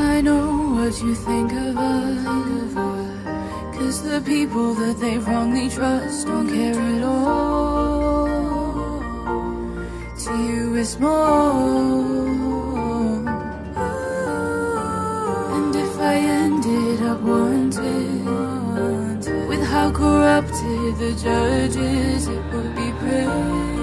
I know what you think of us. Cause the people that they wrongly trust don't care at all. To you, it's more. And if I ended up wanted, with how corrupted the judges, it would be praise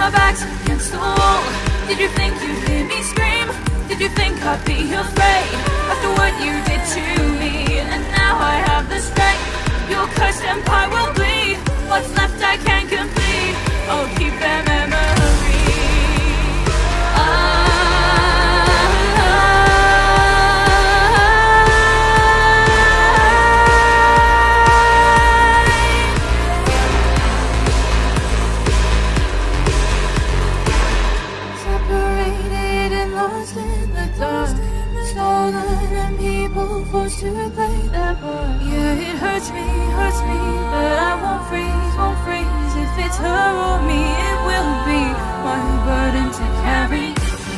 my back's against the wall, did you think you'd hear me scream? Did you think I'd be afraid after what you did to me? And now I have the strength. Your cursed empire will bleed. Dark Stolen and people forced to play their part. Yeah, it hurts me, hurts me But I won't freeze, won't freeze. If it's her or me, it will be My burden to carry.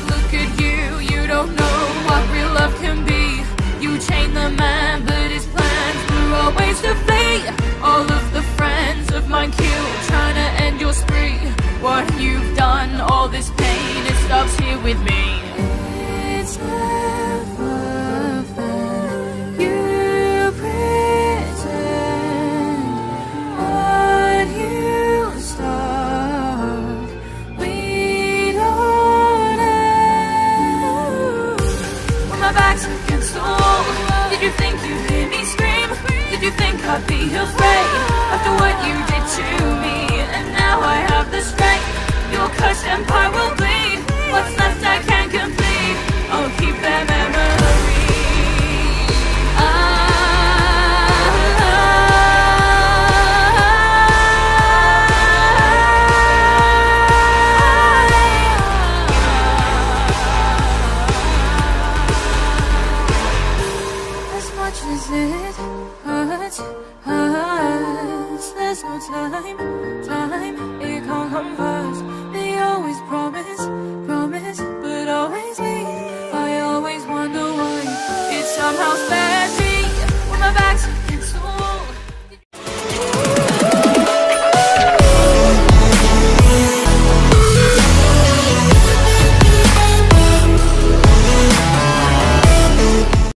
Look at you, you don't know what real love can be. You chain the man, but his plans were always to flee. All of the friends of mine killed Trying to end your spree. What you've done, all this pain It stops here with me I'd be afraid After what you did to me And now I have the strength Your cursed empire will bleed What's left I can't hurts There's no time, time